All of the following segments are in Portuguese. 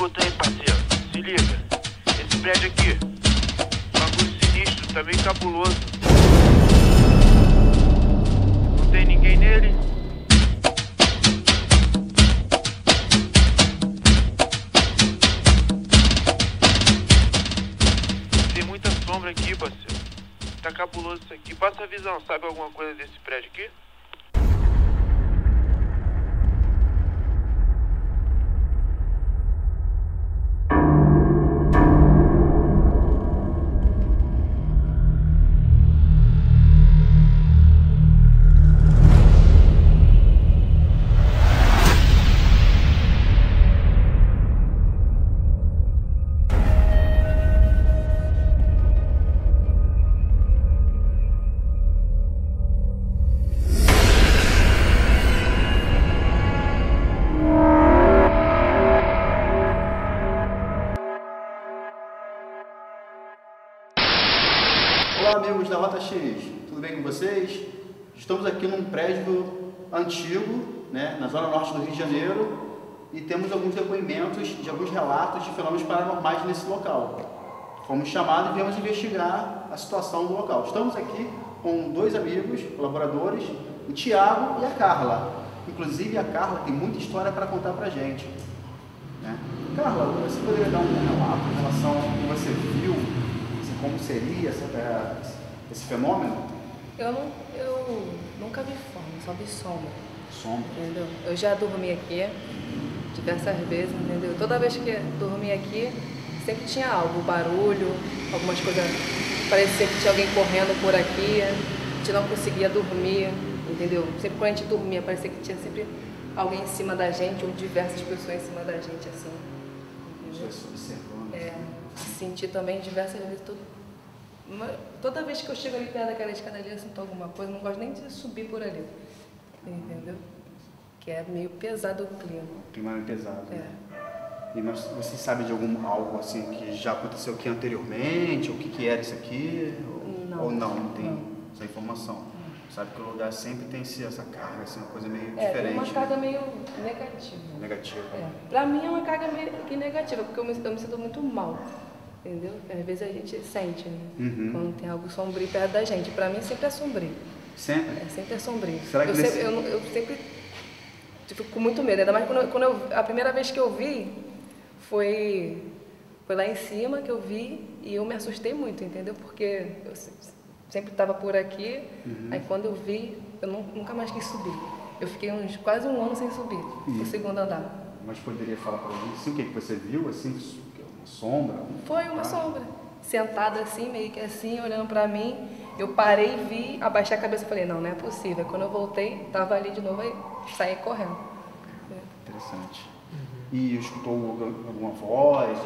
escuta aí, parceiro. Se liga. Esse prédio aqui, bagulho sinistro, tá meio cabuloso. Não tem ninguém nele? Tem muita sombra aqui, parceiro. Tá cabuloso isso aqui. Passa a visão, sabe alguma coisa desse prédio aqui? Olá amigos da Rota X, tudo bem com vocês? Estamos aqui num prédio antigo, né, na zona norte do Rio de Janeiro e temos alguns depoimentos de alguns relatos de fenômenos paranormais nesse local. Fomos chamados e viemos investigar a situação do local. Estamos aqui com dois amigos, colaboradores, o Tiago e a Carla. Inclusive a Carla tem muita história para contar pra gente. Né? Carla, você poderia dar um relato em relação ao que você viu como seria essa, esse fenômeno? Eu, não, eu nunca vi forma, só vi sombra, Sombra. entendeu? Eu já dormi aqui diversas vezes, entendeu? Toda vez que dormi aqui, sempre tinha algo, barulho, algumas coisas. Parecia que tinha alguém correndo por aqui, a gente não conseguia dormir, entendeu? Sempre quando a gente dormia, parecia que tinha sempre alguém em cima da gente, ou diversas pessoas em cima da gente, assim. entendeu? Observando. É, senti também diversas vezes. Todo, uma- toda vez que eu chego ali perto daquela escadaria, eu sinto alguma coisa, não gosto nem de subir por ali. Entendeu? Que é meio pesado o clima. Clima meio pesado. É. Né? E mas você sabe de algum algo assim que já aconteceu aqui anteriormente? O que, que era isso aqui? Ou Não. Ou não, não tem Não. essa informação? Sabe que o lugar sempre tem esse- essa carga, assim, uma coisa meio É, diferente. uma né? carga meio negativa. Negativa. É. Pra mim é uma carga meio que negativa, porque eu me, eu me sinto muito mal. Entendeu? Às vezes a gente sente, né? Uhum. Quando tem algo sombrio perto da gente. Pra mim sempre é sombrio. Sempre? É, sempre é sombrio. Será que eu, nesse- sempre, eu, não- eu sempre fico com muito medo. Ainda mais quando, eu- quando eu, a primeira vez que eu vi foi, foi lá em cima que eu vi e eu me assustei muito, entendeu? Porque eu se- sempre estava por aqui, Uhum. aí quando eu vi, eu nu- nunca mais quis subir. Eu fiquei uns, quase um ano sem subir, Uhum. o segundo andar. Mas poderia falar para mim assim, o que, que você viu, assim, sombra? Foi uma Ah. sombra. Sentada assim, meio que assim, olhando pra mim. Eu parei, vi, abaixei a cabeça e falei, não, não é possível. Quando eu voltei, tava ali de novo e saí correndo. Interessante. E escutou alguma voz,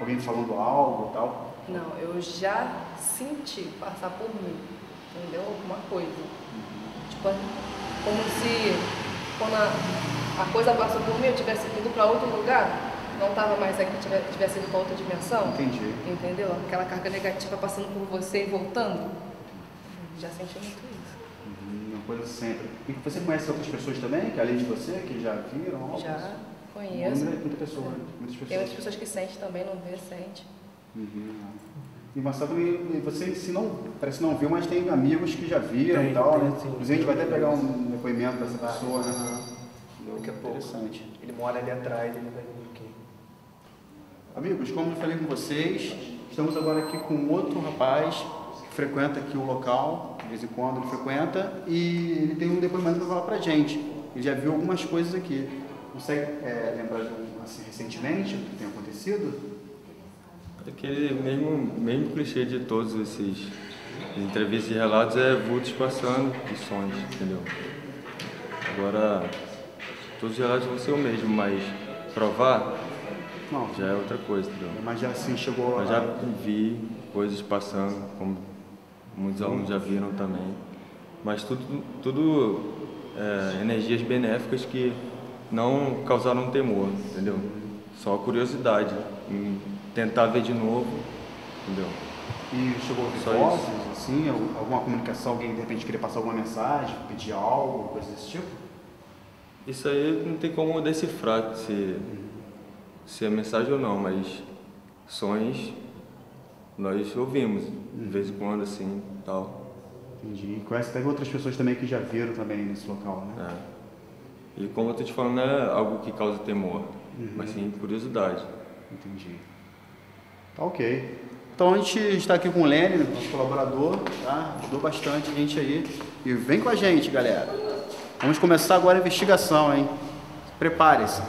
alguém falando algo e tal? Não, eu já senti passar por mim, entendeu? Alguma coisa. Tipo, como se quando a, a coisa passou por mim, eu tivesse ido para outro lugar, não estava mais aqui, tivesse, tivesse ido para outra dimensão. Entendi. Entendeu? Aquela carga negativa passando por você e voltando. Já senti muito isso. Uhum, Uma coisa sempre. E você conhece outras pessoas também, que além de você, que já viram algo? Já conheço. Muita, muita pessoa, muitas pessoas. Tem outras pessoas que sentem também, não vê, sente. Uhum. E Marcelo, você se não, parece que não viu, mas tem amigos que já viram Tem, e tal, tem, né? sim. Inclusive a gente vai até pegar um depoimento dessa pessoa, né? Aham. Daqui a pouco. Interessante. Ele mora ali atrás, ele vai. Amigos, como eu falei com vocês, estamos agora aqui com outro rapaz que frequenta aqui o local, de vez em quando ele frequenta, e ele tem um depoimento para falar pra gente. Ele já viu algumas coisas aqui. Consegue é, lembrar de um, assim, recentemente, o que tem acontecido? Aquele mesmo, mesmo clichê de todos esses entrevistas e relatos é vultos passando e sons, entendeu? Agora, todos os relatos vão ser o mesmo, mas provar Não, já é outra coisa, entendeu? mas já assim chegou Mas a... já vi coisas passando, como muitos alunos já viram também. Mas tudo, tudo é, energias benéficas que não causaram temor, entendeu? Só curiosidade em tentar ver de novo, entendeu? E chegou vozes, assim, al- alguma comunicação, alguém de repente queria passar alguma mensagem, pedir algo, coisa desse tipo? Isso aí não tem como decifrar se se é mensagem ou não, mas sons nós ouvimos de vez em quando assim tal. Entendi. Conhece até outras pessoas também que já viram também nesse local, né? É. E como eu tô te falando, não é algo que causa temor, mas sim curiosidade. Entendi. Tá ok. Então a gente está aqui com o Lênin, nosso colaborador, tá? Ajudou bastante a gente aí. E vem com a gente, galera. Vamos começar agora a investigação, hein? Prepare-se.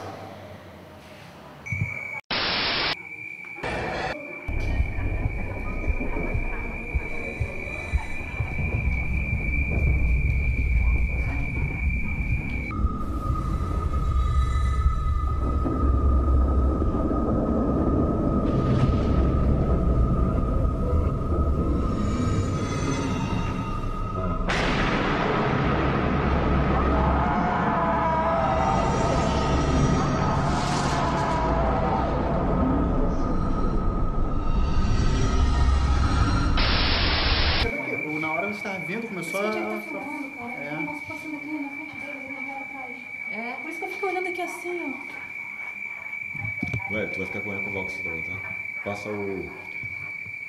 O Vox também, tá? Passa o.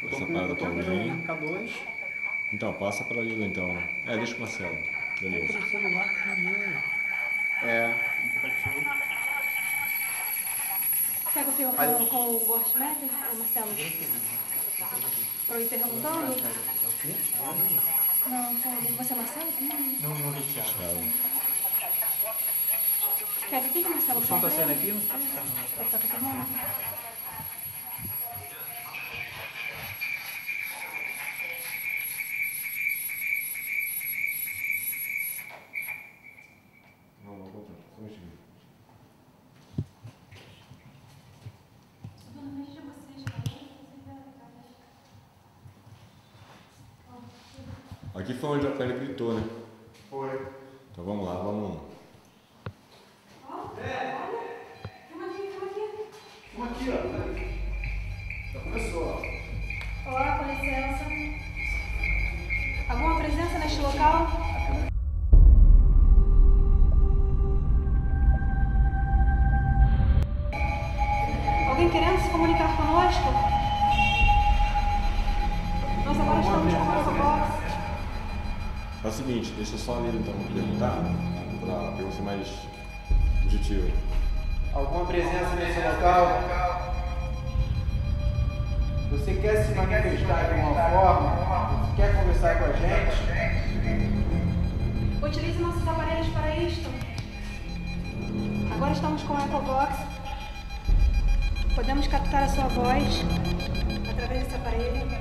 Eu tô Essa com, parada pra o K2. Então, passa pra Lila então. É, deixa com o Marcelo. Beleza. É. Quer que eu fique com, com o Ghost Matter, ô Marcelo? Pra eu ir perguntando? Não, com você, Marcelo? Não, não, Tchau. Quer que fique, Marcelo? O som tá saindo aqui? Tá a mão? Não, não, não, só um minutinho. Aqui foi onde a Penny gritou, né? Através desse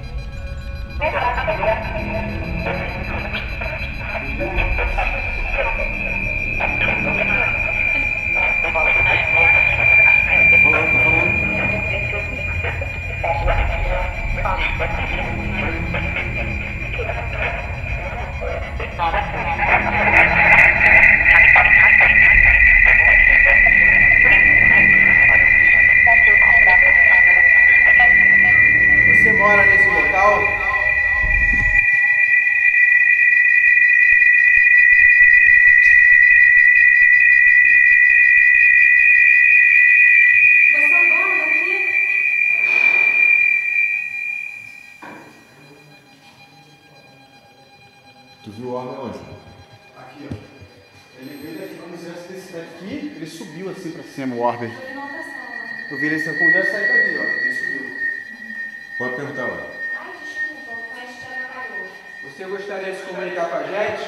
Ele. Eu vi ele como deve sair dali, ó. Ele subiu. Pode perguntar, ué. Ai, desculpa, o teste já trabalhou. Você gostaria de se comunicar com a gente?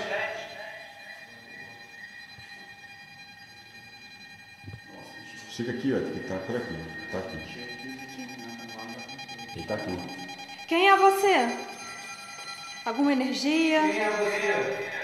Chega aqui, ó, que tá por aqui. Tá aqui. Ele tá aqui. Quem é você? Alguma energia? Quem é você?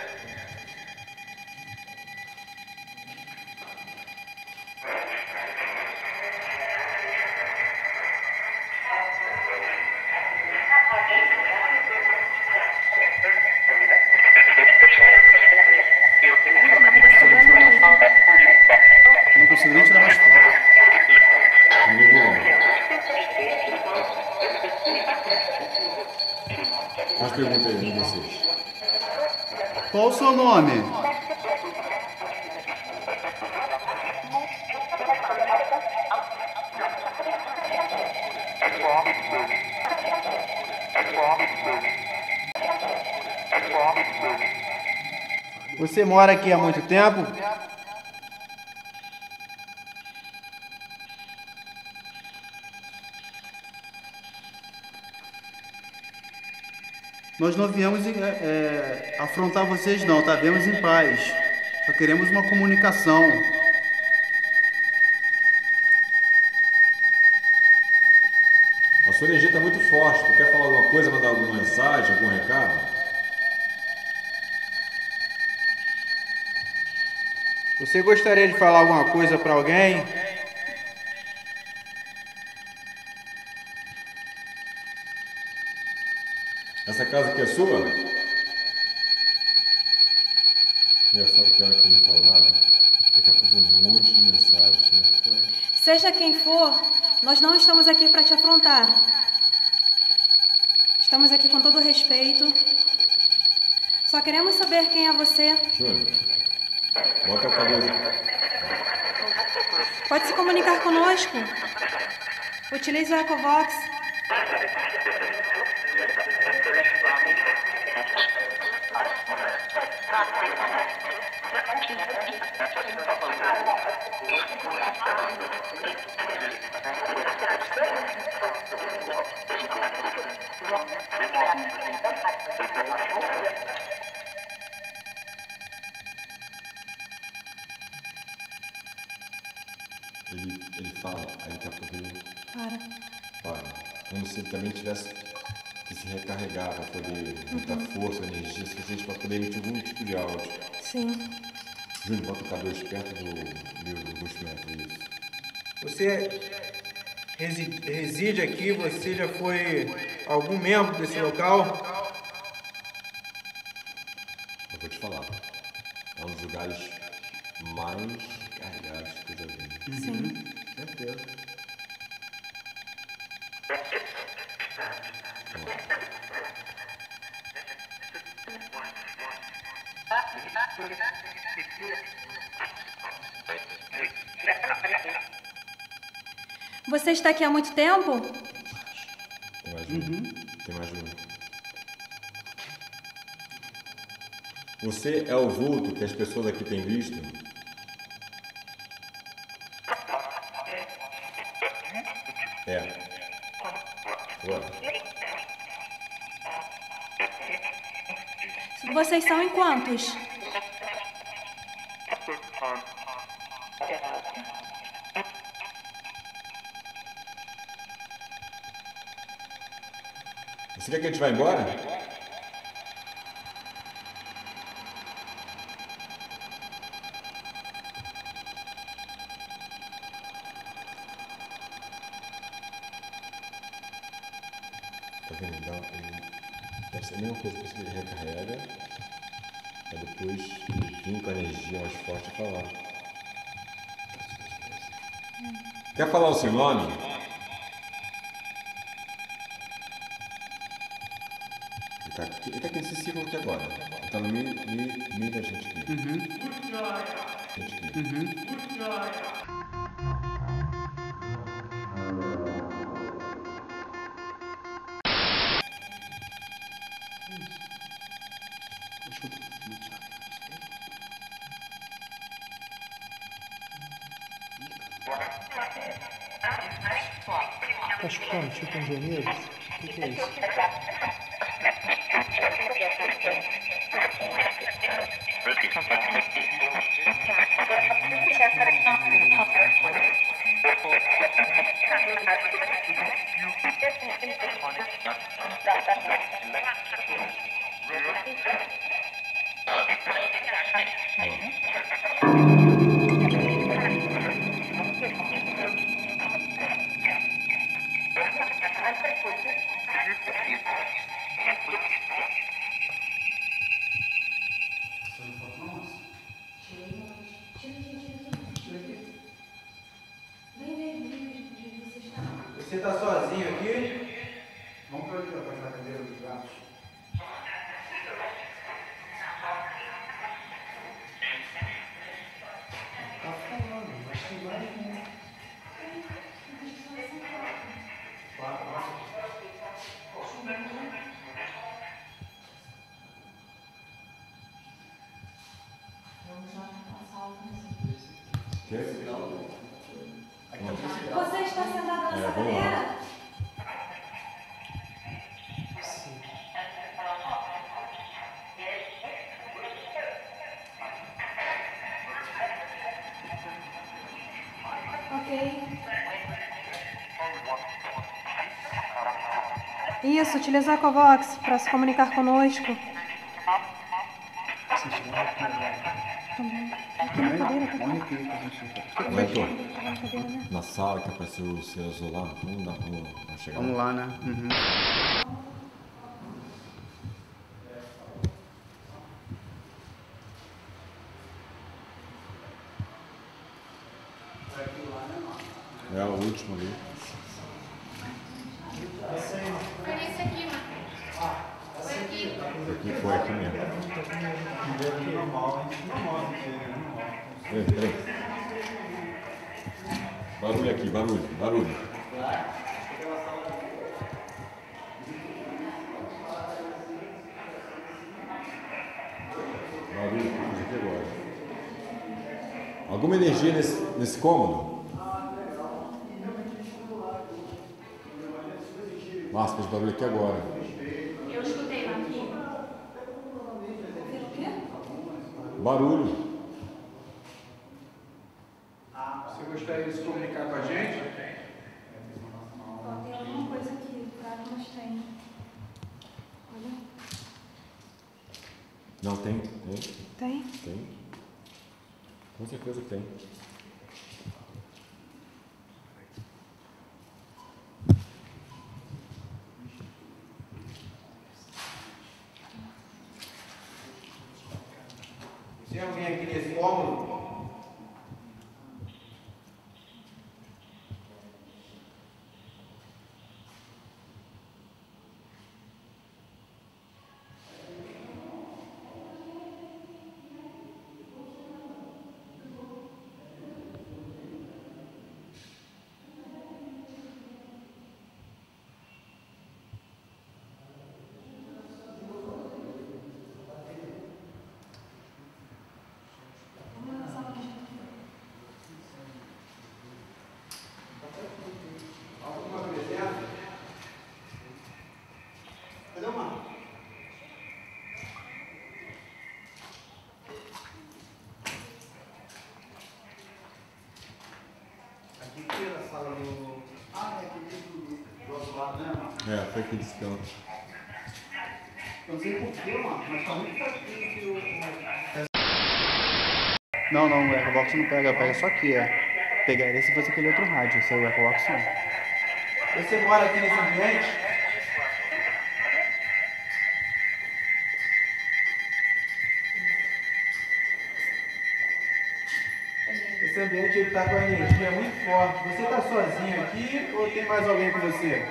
Mora aqui há muito tempo? Nós não viemos é, é, afrontar vocês não, tá? Viemos em paz. Só queremos uma comunicação. A sua energia está muito forte. Tu quer falar alguma coisa, mandar alguma mensagem, algum recado? Você gostaria de falar alguma coisa para alguém? Essa casa aqui é sua? Engraçado que a hora que ele não fala nada, daqui a pouco um monte de mensagens, né? Seja quem for, nós não estamos aqui para te afrontar. Estamos aqui com todo respeito. Só queremos saber quem é você. Júnior, bota a cabeça. Pode se comunicar conosco. Utilize o Ecovox. Ele, ele fala, aí daqui a pouco ele Para. para. Como se ele também tivesse que se recarregar para poder juntar força, energia suficiente para poder emitir algum tipo de áudio. Sim. Júnior, bota o K2 perto do meu do Gustavo, isso. Você resi- reside aqui? Você já foi algum membro desse local? Está aqui há muito tempo? Tem mais um. Tem mais um. Você é o vulto que as pessoas aqui têm visto? É. Boa. Vocês são em quantos? Quer que a gente vá embora? Tá vendo? Dá, ele, deve ser a mesma coisa, que ele recarrega. Aí depois ele vem com a energia mais forte e falar. Quer falar o seu nome? Tá escutando? Tipo um gemido? O que, que é isso? Você está sentado É, nessa lá. cadeira? Ok. Isso, utilizar a Covox para se comunicar conosco. Aqui, pra gente- Neto, Tá na sala que apareceu o seu vamos, dar, vamos, vamos chegar Vamos lá, né? Uhum. É o último ali. Aqui foi aqui mesmo. Ei, peraí. Barulho aqui, barulho, barulho. Barulho, aqui agora. Alguma energia nesse, nesse cômodo? Márcio, fez barulho aqui agora. Eu escutei aqui. Barulho. De se comunicar com a gente? Ó, tem alguma coisa aqui, tá? Mas tem. Olha. Não, tem, tem, Tem? tem. Com certeza. Tem Que é. Ah, é aqui do, do outro lado, né? É, foi canto. Eu não sei porquê, Marcos, mas tá muito fraquinho aqui o. Não, não, o Ecobox não pega, pega só aqui, é. Pegaria se fosse aquele outro rádio, esse é o Ecobox não. Você mora aqui nesse ambiente? Ele está com a energia muito forte. Você está sozinho aqui ou tem mais alguém com você?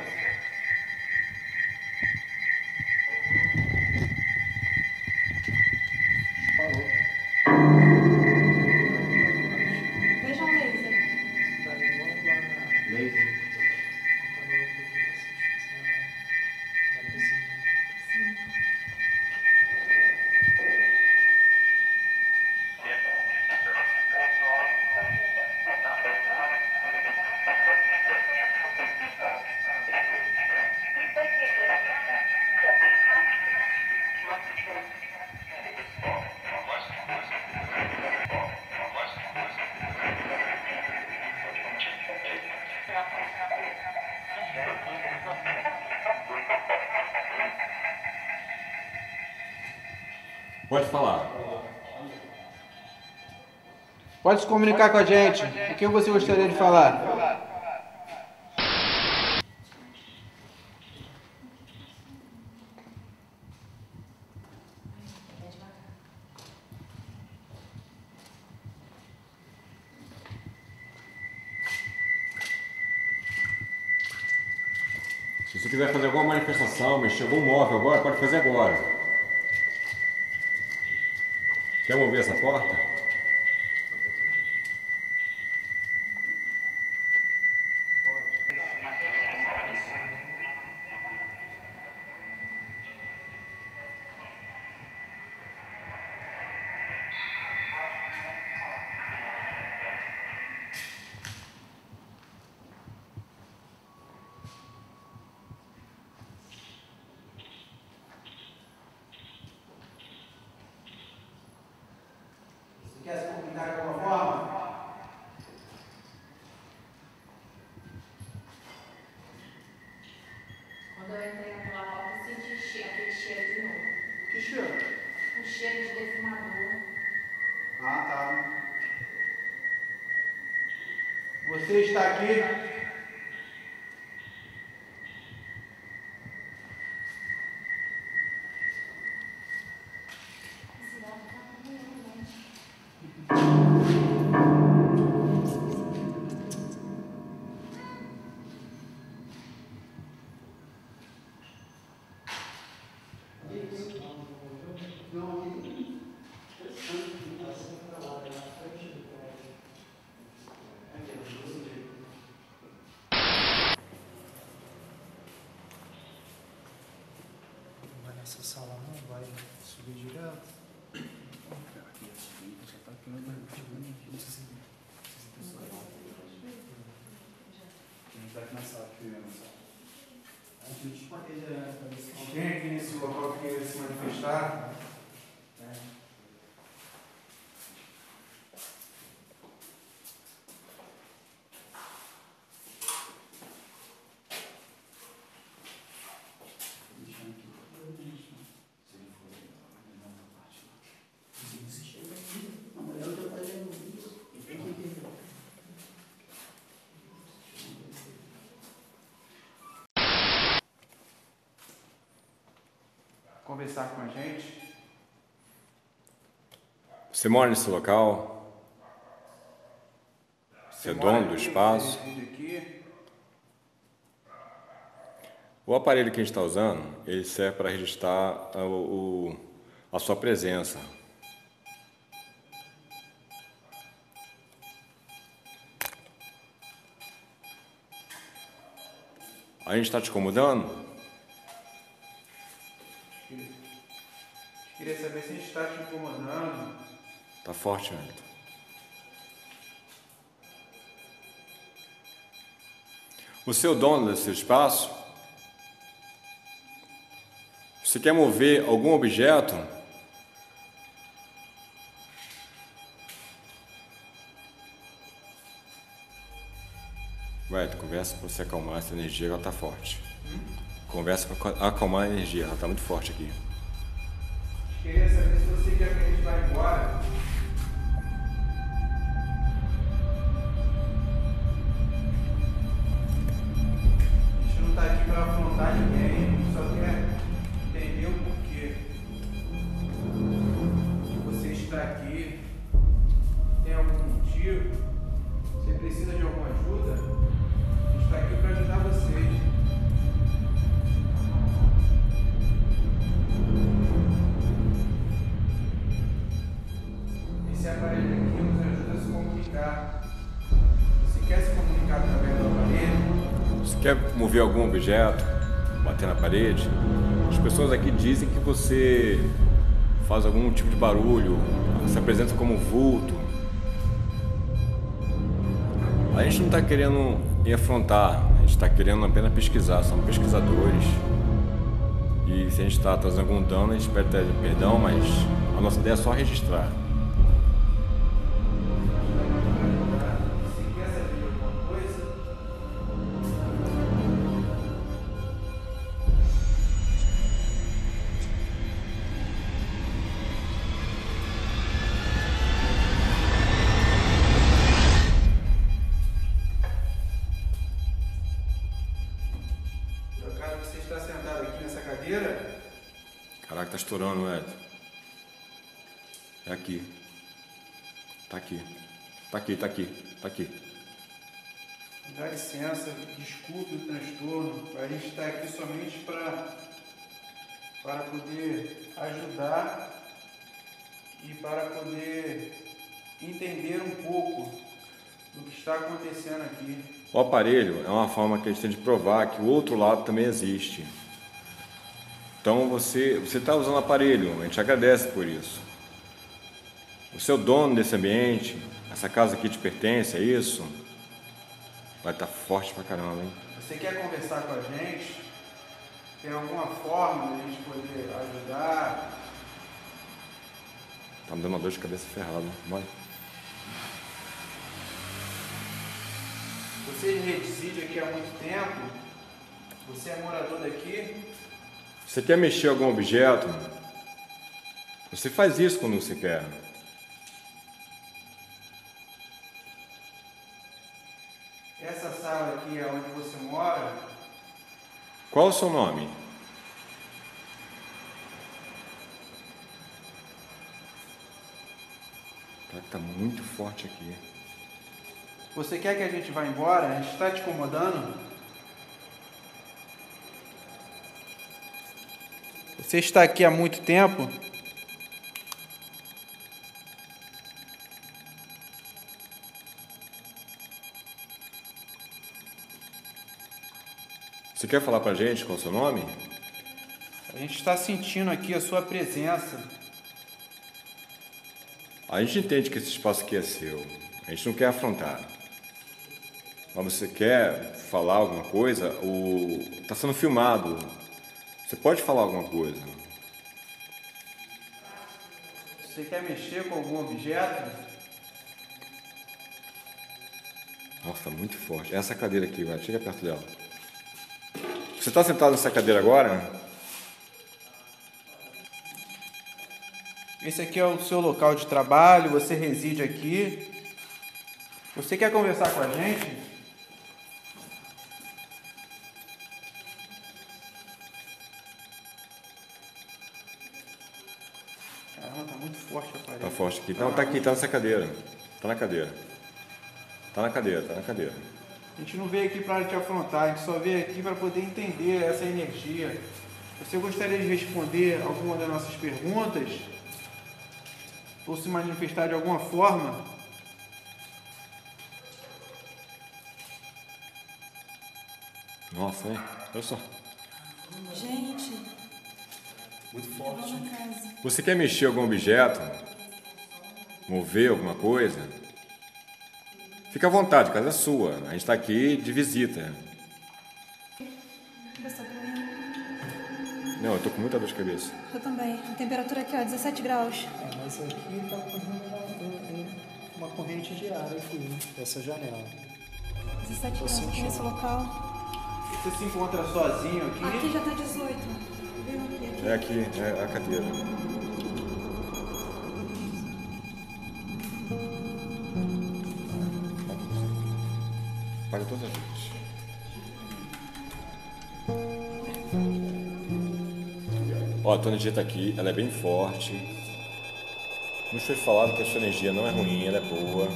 Pode se comunicar com a gente. O que você gostaria de falar? Se você quiser fazer alguma manifestação, mexer algum móvel agora, pode fazer agora. Quer mover essa porta? Vai nessa sala não, vai subir direto. Alguém aqui nesse local que queira se manifestar? Conversar com a gente? Você mora nesse local? Você é dono do espaço? O aparelho que a gente está usando, ele serve para registrar a, o- a sua presença. A gente está te incomodando? Tá forte, Wellington. Você é o dono desse espaço? Você quer mover algum objeto? Wellington, conversa para você acalmar essa energia, ela tá forte. Conversa para acalmar a energia, ela tá muito forte aqui. Queria saber se você quer que a gente vá embora. Mover algum objeto, bater na parede? As pessoas aqui dizem que você faz algum tipo de barulho, se apresenta como vulto. A gente não está querendo ir afrontar, a gente está querendo apenas pesquisar, somos pesquisadores. E se a gente está trazendo algum dano, a gente pede perdão, mas a nossa ideia é só registrar. Tá estourando, Ed. É aqui. Tá aqui. Tá aqui, tá aqui, tá aqui. Dá licença, desculpe o transtorno. A gente está aqui somente para para poder ajudar e para poder entender um pouco do que está acontecendo aqui. O aparelho é uma forma que a gente tem de provar que o outro lado também existe. Então você você está usando o aparelho, a gente agradece por isso. Você é o dono desse ambiente, essa casa aqui te pertence, é isso? Vai estar forte pra caramba, hein? Você quer conversar com a gente? Tem alguma forma de a gente poder ajudar? Tá me dando uma dor de cabeça ferrada. Vai. Você reside aqui há muito tempo? Você é morador daqui? Você quer mexer algum objeto? Você faz isso quando você quer. essa sala aqui é onde você mora. Qual o seu nome? Tá, tá muito forte aqui. Você quer que a gente vá embora? A gente está te incomodando? Você está aqui há muito tempo? Você quer falar pra gente qual é o seu nome? A gente está sentindo aqui a sua presença. A gente entende que esse espaço aqui é seu. A gente não quer afrontar. Mas você quer falar alguma coisa? O está sendo filmado. Você pode falar alguma coisa? Você quer mexer com algum objeto? Nossa, muito forte. Essa cadeira aqui, vai. Chega perto dela. Você está sentado nessa cadeira agora? Esse aqui é o seu local de trabalho, você reside aqui. Você quer conversar com a gente? Caramba, tá muito forte a Tá forte aqui. Não, tá aqui, tá nessa cadeira. Tá na cadeira. Tá na cadeira, tá na cadeira. A gente não veio aqui para te afrontar, a gente só veio aqui para poder entender essa energia. Você gostaria de responder alguma das nossas perguntas? Ou se manifestar de alguma forma? Nossa, hein? Olha só. Gente, Muito casa. Você quer mexer algum objeto? Mover alguma coisa? Fica à vontade, casa é sua. A gente está aqui de visita. Tá? Não, eu tô com muita dor de cabeça. Eu também. A temperatura aqui, ó, 17 graus. É, mas aqui tá correndo uma, uma corrente de ar aqui, dessa janela. 17 Tô graus aqui nesse local. Você se encontra sozinho aqui? Aqui já tá 18. Viu? Aqui? É aqui, é a cadeira. As luzes. Ó, a tua energia tá aqui, ela é bem forte. Nos foi falado que a sua energia não é ruim, ela é boa.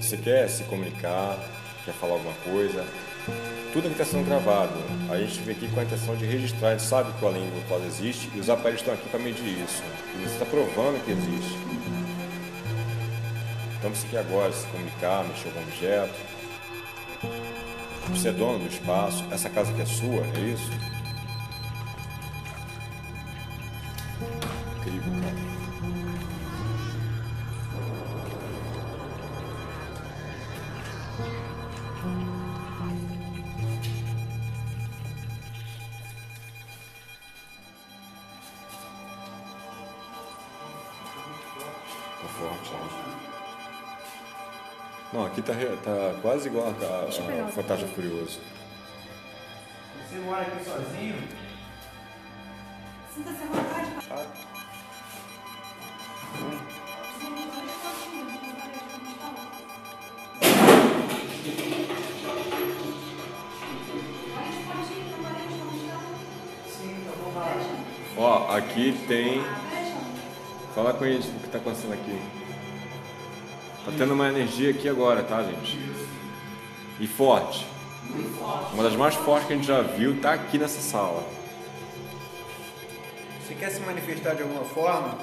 Você quer se comunicar, quer falar alguma coisa, tudo aqui está sendo gravado. A gente vem aqui com a intenção de registrar, a gente sabe que o além virtual existe e os aparelhos estão aqui para medir isso. E você está provando que existe. Então você quer agora se comunicar, mexer com objeto. Você é dono do espaço, essa casa aqui é sua, é isso? Não, aqui tá, tá quase igual a, a, a o Fantasma Furioso. Você mora aqui sozinho? Sinta-se à vontade. Ah, Ó, aqui tem. Fala com eles o que tá acontecendo aqui. Tá tendo uma energia aqui agora, tá, gente? E forte. Uma das mais fortes que a gente já viu tá aqui nessa sala. Você quer se manifestar de alguma forma?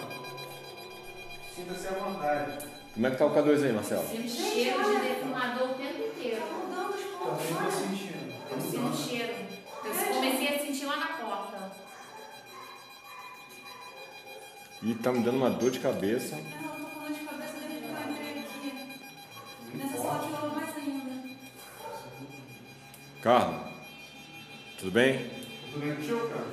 Sinta-se à vontade. Como é que tá o K2 aí, Marcelo? Sinto cheiro de defumador o tempo inteiro. Também tô sentindo. Eu sinto cheiro. Eu comecei a sentir lá na porta. E tá me dando uma dor de cabeça. Carlos, tudo bem? Tudo bem contigo, cara?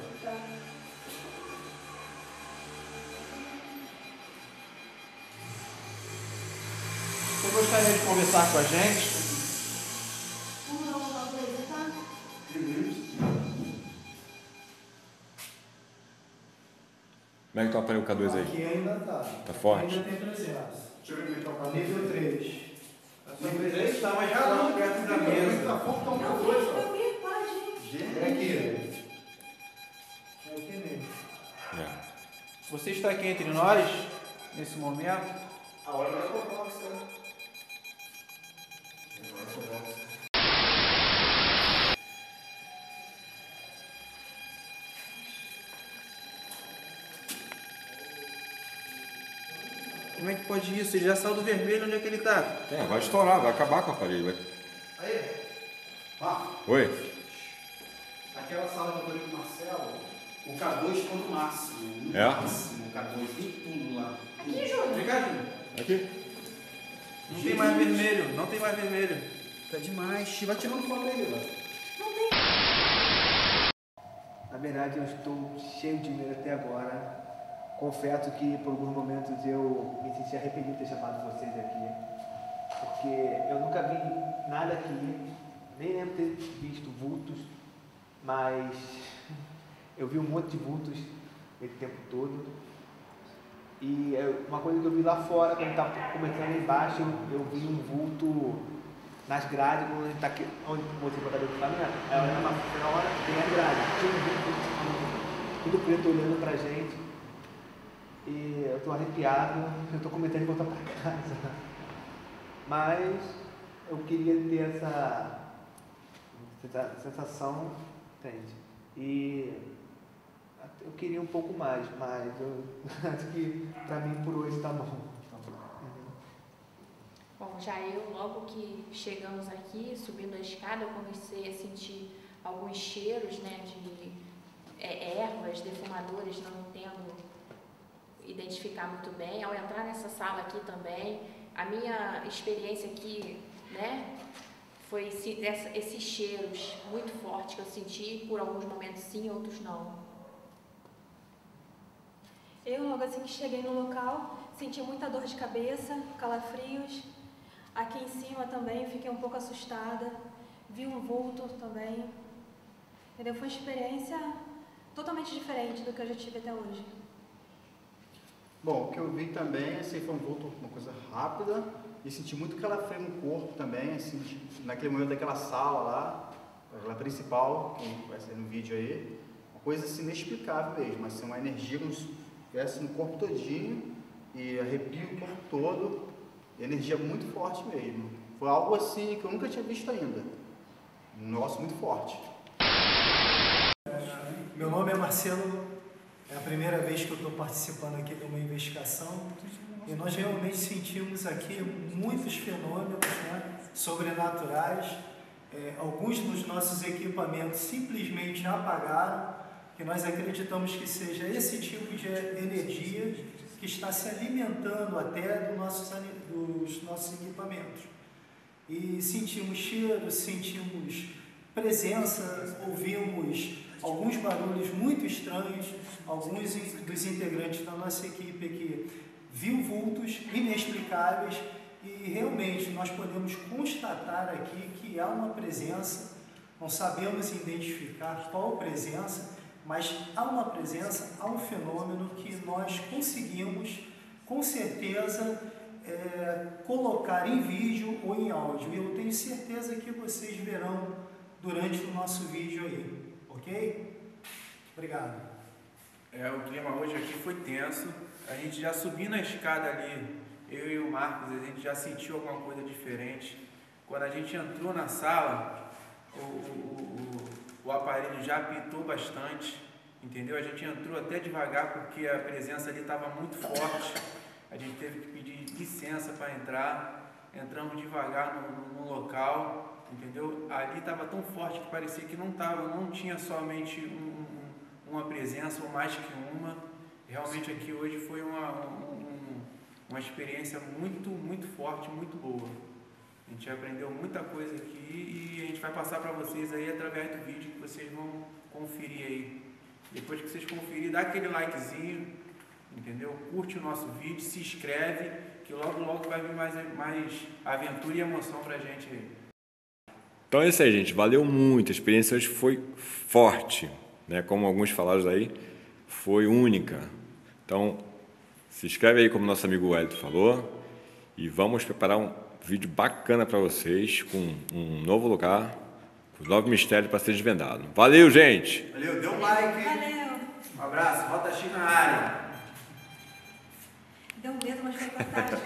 Você gostaria de conversar com a gente? Tá? Como é que tá o aparelho K2 aí? Aqui ainda tá. Tá forte? Ainda tem presença. Deixa eu ver como é que tá o Nível 3. Nível 3? está mais forte perto da mesa. Tá forte, tá uma coisa. É aqui. É aqui mesmo. É. Você está aqui entre nós, nesse momento. A hora da conversa. Como é que pode isso? Ele já saiu do vermelho, onde é que ele está? É, vai estourar, vai acabar com o aparelho. Vai... Aí, Marco, Oi? aquela sala que eu falei com o Marcelo, o K2 ficou no máximo. No É? máximo, o K2, tem tudo lá. Aqui, Júlio. Vem cá, Júlio. Aqui. Não tem mais vermelho, não tem mais vermelho. Tá demais. Vai tirando foto dele lá. Na verdade, eu estou cheio de medo até agora. Confesso que por alguns momentos eu me senti arrependido de ter chamado vocês aqui. Porque eu nunca vi nada aqui, nem lembro ter visto vultos, mas eu vi um monte de vultos esse tempo todo. E é uma coisa que eu vi lá fora, quando estava começando lá embaixo, eu, eu vi um vulto nas grades, quando a gente tá aqui, onde você botaria o equipamento, aí eu olhava na hora, tem as grades, tinha tudo preto olhando pra gente. E eu tô arrepiado, eu tô com medo de voltar pra casa. Mas eu queria ter essa sensação, entende? E eu queria um pouco mais, mas eu acho que pra mim por hoje tá bom. Bom, já eu, logo que chegamos aqui, subindo a escada, eu comecei a sentir alguns cheiros, né, de é, ervas, defumadores, não entendo identificar muito bem. Ao entrar nessa sala aqui também, a minha experiência aqui, né, foi esse- essa- esses cheiros muito fortes que eu senti, por alguns momentos sim, outros não. Eu, logo assim que cheguei no local, senti muita dor de cabeça, calafrios. Aqui em cima também fiquei um pouco assustada. Vi um vulto também. Entendeu? Foi uma experiência totalmente diferente do que eu já tive até hoje. Bom, o que eu vi também, assim, foi um vulto, uma coisa rápida, e senti muito calafrio no corpo também, assim, naquele momento daquela sala lá, aquela principal, que vai ser no vídeo aí, uma coisa assim, inexplicável mesmo, assim, uma energia como se estivesse no corpo todinho, e arrepio o corpo todo, energia muito forte mesmo. Foi algo assim que eu nunca tinha visto ainda. Negócio muito forte. Meu nome é Marcelo, é a primeira vez que eu estou participando aqui de uma investigação e nós realmente sentimos aqui muitos fenômenos né, sobrenaturais. É, alguns dos nossos equipamentos simplesmente apagaram, que nós acreditamos que seja esse tipo de energia que está se alimentando até do dos nossos equipamentos. E sentimos cheiros, sentimos presença, ouvimos alguns barulhos muito estranhos, alguns dos integrantes da nossa equipe aqui viu vultos inexplicáveis e realmente nós podemos constatar aqui que há uma presença, não sabemos identificar qual presença, mas há uma presença, há um fenômeno que nós conseguimos com certeza é, colocar em vídeo ou em áudio. Eu tenho certeza que vocês verão durante o nosso vídeo aí, ok? Obrigado. É, o clima hoje aqui foi tenso. A gente já subindo a escada ali, eu e o Marcos, a gente já sentiu alguma coisa diferente. Quando a gente entrou na sala, o, o, o, o aparelho já apitou bastante, entendeu? A gente entrou até devagar porque a presença ali estava muito forte. A gente teve que pedir licença para entrar. Entramos devagar no, no- local, entendeu? Ali estava tão forte que parecia que não tava, não tinha somente um- um- uma presença ou mais que uma. Realmente aqui hoje foi uma, um- um- uma experiência muito, muito forte, muito boa. A gente aprendeu muita coisa aqui e a gente vai passar para vocês aí através do vídeo que vocês vão conferir aí. Depois que vocês conferirem, dá aquele likezinho, entendeu? Curte o nosso vídeo, se inscreve, que logo logo vai vir mais, mais aventura e emoção pra gente aí. Então é isso aí, gente. Valeu muito. A experiência hoje foi forte. Né? Como alguns falaram aí, foi única. Então, se inscreve aí, como nosso amigo Wellington falou. E vamos preparar um vídeo bacana para vocês com um novo lugar, um novo mistério para ser desvendado. Valeu, gente! Valeu, dê um like. Valeu. Um abraço, Rota X na área. Deu medo, mas foi fantástico?